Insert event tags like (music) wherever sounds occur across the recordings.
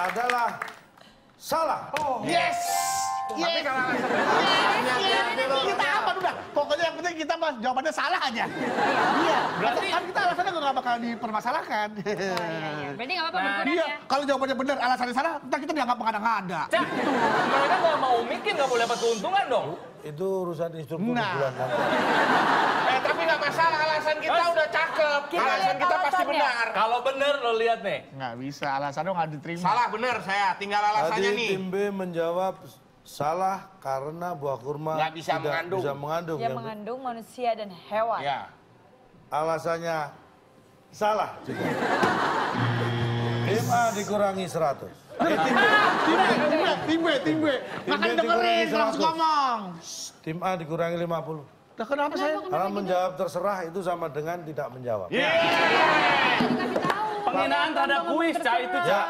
adalah salah. Yes. Tapi kalau alasan Kita apa udah? Pokoknya yang penting kita mas jawabannya salah aja. Iya. Berarti kan kita alasannya nggak bakal dipermasalahkan. Oh, iya, iya. Berarti nggak apa-apa Iya, berkurang ya. kalau jawabannya benar, alasannya salah, ntar kita dianggap mengada-ngada. Cak, mereka nggak mau mikir nggak boleh dapat keuntungan dong. Itu urusan instruktur Nah. bulan nanti. Eh tapi nggak masalah alasan kita udah cakep. Kita alasan kita pasti alasannya. benar. Kalau bener lo lihat nih. Nggak bisa, alasannya nggak diterima. Salah benar saya, tinggal alasannya Tadi nih. tim B menjawab salah karena buah kurma Nggak bisa tidak mengandung. bisa mengandung. Yang Yang mengandung manusia dan hewan. Ya. alasannya salah juga. Tim A dikurangi 100. Tim B, tim B, tim B, tim B. Makan dengerin, dikurangi langsung 100. ngomong. Tim A dikurangi 50. Lah kenapa saya? Karena menjawab terserah itu sama dengan tidak menjawab. Penghinaan terhadap kuis, Cak itu Ya. Cak.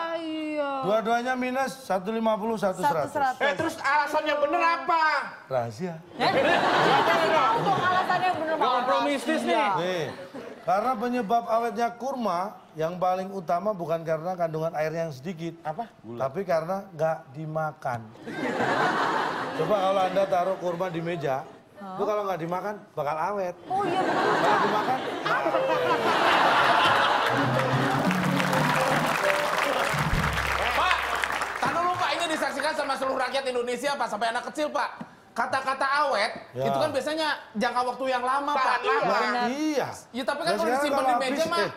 Dua-duanya minus 150, 100, Satu 100. seratus. Eh terus alasan yang benar apa? Rahasia. Alasannya yang Nggak kompromistis nih. Nih, karena penyebab awetnya kurma yang paling utama bukan karena kandungan airnya yang sedikit. Apa? Tapi karena nggak dimakan. Coba kalau anda taruh kurma di meja, itu kalau nggak dimakan bakal awet. Oh iya benar. Kalau dimakan, Pak, tak dulu Pak ini disaksikan sama seluruh rakyat Indonesia Pak sampai anak kecil Pak. Kata-kata awet Ya. itu kan biasanya jangka waktu yang lama Pak. Iya, Lama. iya. Ya tapi kan Dan kalau disimpan di kalau meja habis, mah. eh,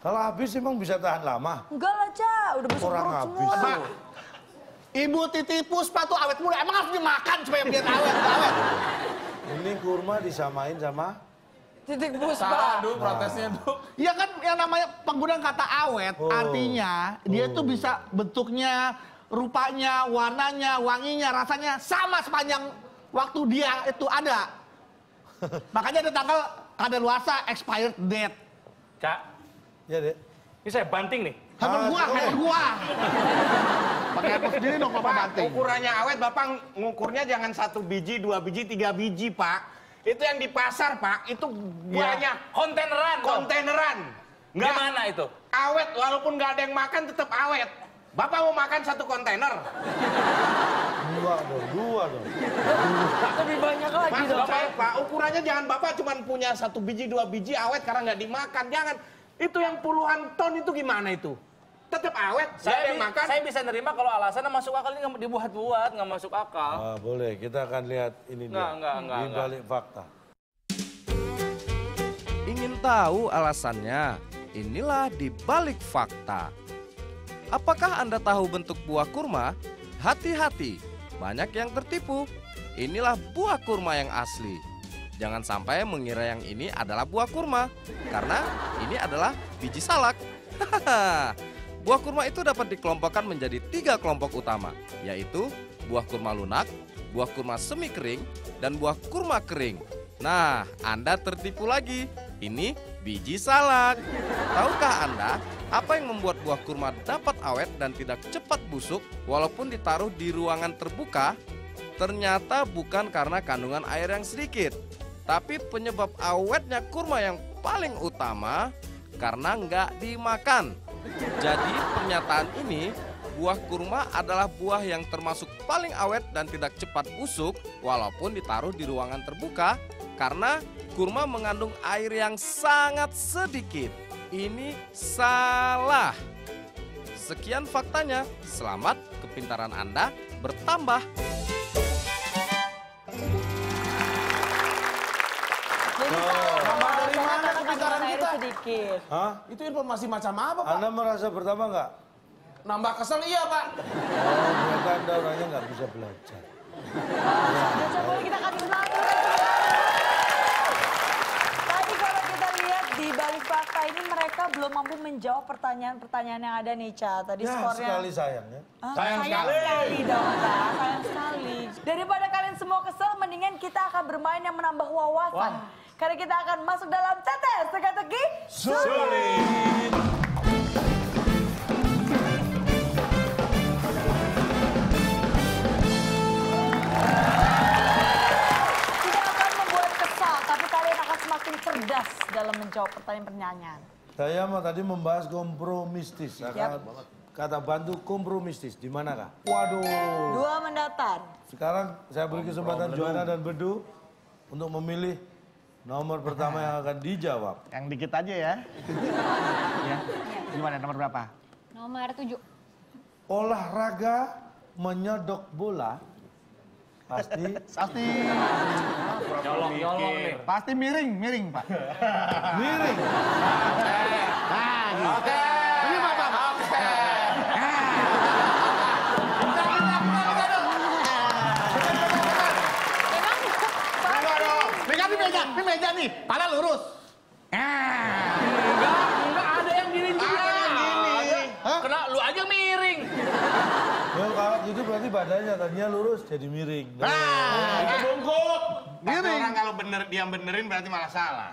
kalau habis emang bisa tahan lama. Enggak lah, Cak. Udah Kurang perut habis. semua. Pak, Ibu Titi Puspa tuh awet muda. Emang harus dimakan supaya biar awet, awet. Ini kurma disamain sama Titik Salah puspa. dulu protesnya dulu. Ya kan yang namanya penggunaan kata awet, Oh. artinya dia tuh bisa bentuknya, rupanya, warnanya, wanginya, rasanya sama sepanjang waktu dia itu ada. (laughs) Makanya ada tanggal kadaluarsa expired date. Cak, ya dek. ini saya banting nih. Handphone Ah, gua, oke. handphone gua. Pakai handphone sendiri dong Bapak Pak, banting. ukurannya awet Bapak ngukurnya jangan satu biji, dua biji, tiga biji Pak. Itu yang di pasar Pak, itu banyak Kontaineran dong. kontaineran. Nggak Gimana itu? awet, walaupun nggak ada yang makan tetap awet. Bapak mau makan satu kontainer? Dua dong, dua dong. Lebih banyak lagi Maksud dong. saya Pak, ukurannya jangan Bapak cuma punya satu biji, dua biji awet karena nggak dimakan. Jangan. Itu yang puluhan ton itu gimana itu? Tetap awet, Saya, saya makan. saya bisa nerima kalau alasannya masuk akal ini dibuat-buat, nggak masuk akal. Ah, boleh, kita akan lihat ini Nggak, dia. nggak, nggak, Di balik fakta. Ingin tahu alasannya? Inilah di balik fakta. Apakah Anda tahu bentuk buah kurma? Hati-hati, banyak yang tertipu. Inilah buah kurma yang asli. Jangan sampai mengira yang ini adalah buah kurma, karena ini adalah biji salak. (laughs) buah kurma itu dapat dikelompokkan menjadi tiga kelompok utama, yaitu buah kurma lunak, buah kurma semi kering, dan buah kurma kering. Nah, Anda tertipu lagi. Ini biji salak. Tahukah Anda apa yang membuat buah kurma dapat awet dan tidak cepat busuk walaupun ditaruh di ruangan terbuka? Ternyata bukan karena kandungan air yang sedikit, tapi penyebab awetnya kurma yang paling utama karena nggak dimakan. Jadi pernyataan ini buah kurma adalah buah yang termasuk paling awet dan tidak cepat busuk walaupun ditaruh di ruangan terbuka karena kurma mengandung air yang sangat sedikit. Ini salah. Sekian faktanya. Selamat kepintaran Anda bertambah. Sedikit. Hah? Itu informasi macam apa Pak? Anda merasa pertama nggak? Nambah kesel iya Pak. Oh, ternyata Anda orangnya nggak bisa belajar. Bisa boleh kita kasih semangat. Tadi kalau kita lihat di balik fakta ini mereka belum mampu menjawab pertanyaan-pertanyaan yang ada nih, Ca. Tadi Ya, skornya... sekali sayang ya. Ah, Sayang sekali. dong, Ca. Sayang sekali. Daripada kalian semua kesel, mendingan kita akan bermain yang menambah wawasan. Karena kita akan masuk dalam tetes teka-teki sulit. Tidak akan membuat kesal, tapi kalian akan semakin cerdas dalam menjawab pertanyaan-pertanyaan. Saya mah tadi membahas kompromistis. Akan kata bantu kompromistis. Di manakah? Waduh. Dua mendatar. Sekarang saya beri kesempatan Joanna dan Bedu untuk memilih nomor pertama yang akan dijawab. Yang dikit aja ya. (laughs) ya. Gimana nomor berapa? Nomor tujuh. Olahraga menyodok bola pasti (laughs) Pasti Nyolong, nyolong nih. pasti miring, miring, Pak. miring. Nah, gitu. Oke. Ini nih, pala lurus. Ah. Enggak, enggak ada yang gini Ada yang gini. Kena lu aja miring. Ya, kalau gitu berarti badannya tadinya lurus jadi miring. Ah. Itu bungkuk. Tapi Miring. orang kalau bener dia benerin berarti malah salah.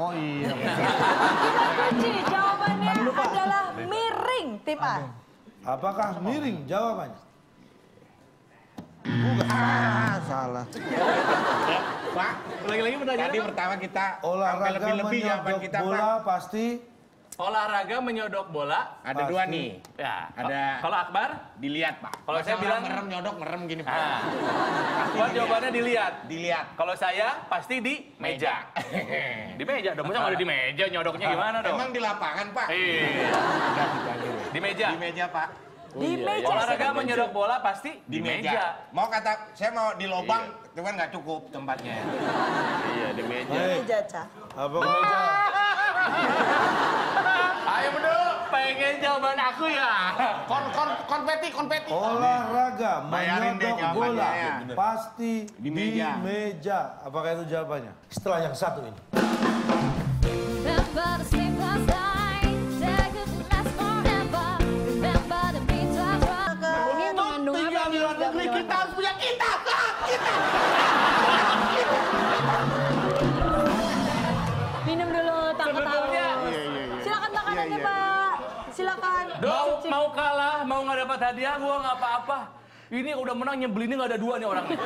Oh iya. (laughs) Kita kunci jawabannya adalah miring tim A. Apakah miring jawabannya? Ah, salah. Pak, Lagi-lagi pertanyaan tadi apa? pertama kita Olahraga lebih-lebih jawaban menyodok kita, bola Pak. pasti Olahraga menyodok bola. Ada dua Pasti. nih. Ya, Ada- Kalau Akbar? Dilihat, Pak. Kalau saya bilang- merem nyodok merem gini, Pak. Ah. Akbar jawabannya dilihat. Dilihat. Kalau saya pasti di meja. Di meja dong, masa nggak ada di meja nyodoknya gimana dong? Emang di lapangan, Pak? Iya. Di meja. Di meja, Pak. Di meja. Olahraga menyodok bola pasti Di, di, meja. meja. Mau kata saya mau di lobang, cuman nggak cukup tempatnya. Iya, di meja. Di meja, Ca. Apakah meja? (laughs) Ayo betul, pengen jawaban aku ya. Kon, kon, konpeti, konpeti. Olahraga menyodok bola jawabannya. pasti Di di meja. meja. Apakah itu jawabannya? Setelah yang satu ini. Kalah, mau nggak dapat hadiah, gua nggak apa-apa. Ini udah menang nyebelinnya nggak ada dua nih orangnya.